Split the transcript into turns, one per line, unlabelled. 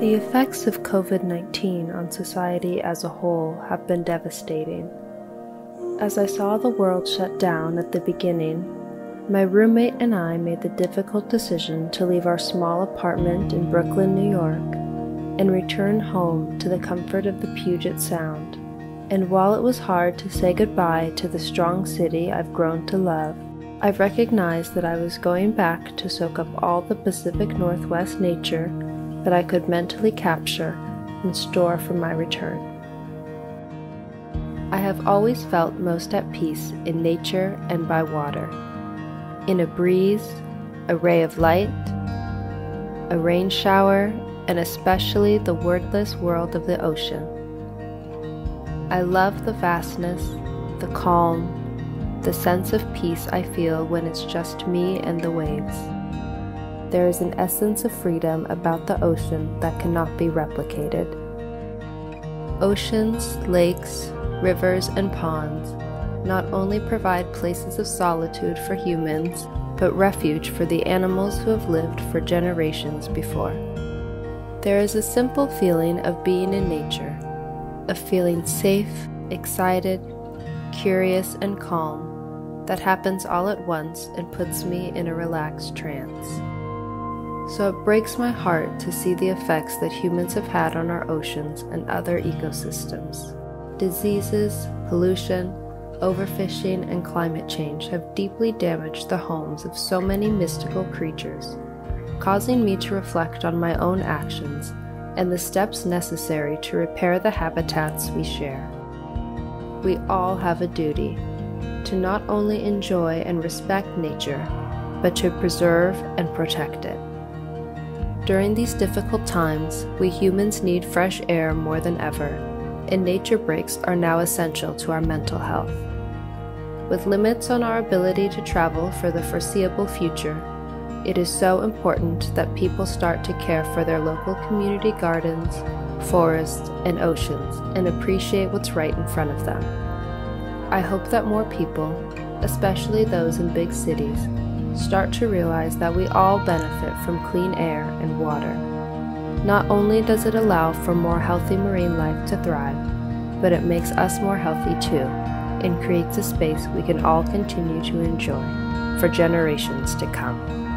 The effects of COVID 19 on society as a whole have been devastating. As I saw the world shut down at the beginning, my roommate and I made the difficult decision to leave our small apartment in Brooklyn, New York, and return home to the comfort of the Puget Sound. And while it was hard to say goodbye to the strong city I've grown to love, I've recognized that I was going back to soak up all the Pacific Northwest nature that I could mentally capture and store for my return. I have always felt most at peace in nature and by water. In a breeze, a ray of light, a rain shower, and especially the wordless world of the ocean. I love the vastness, the calm, the sense of peace I feel when it's just me and the waves there is an essence of freedom about the ocean that cannot be replicated. Oceans, lakes, rivers, and ponds not only provide places of solitude for humans, but refuge for the animals who have lived for generations before. There is a simple feeling of being in nature, of feeling safe, excited, curious, and calm that happens all at once and puts me in a relaxed trance. So it breaks my heart to see the effects that humans have had on our oceans and other ecosystems. Diseases, pollution, overfishing, and climate change have deeply damaged the homes of so many mystical creatures, causing me to reflect on my own actions and the steps necessary to repair the habitats we share. We all have a duty to not only enjoy and respect nature, but to preserve and protect it. During these difficult times, we humans need fresh air more than ever, and nature breaks are now essential to our mental health. With limits on our ability to travel for the foreseeable future, it is so important that people start to care for their local community gardens, forests, and oceans and appreciate what's right in front of them. I hope that more people, especially those in big cities, start to realize that we all benefit from clean air and water. Not only does it allow for more healthy marine life to thrive, but it makes us more healthy too and creates a space we can all continue to enjoy for generations to come.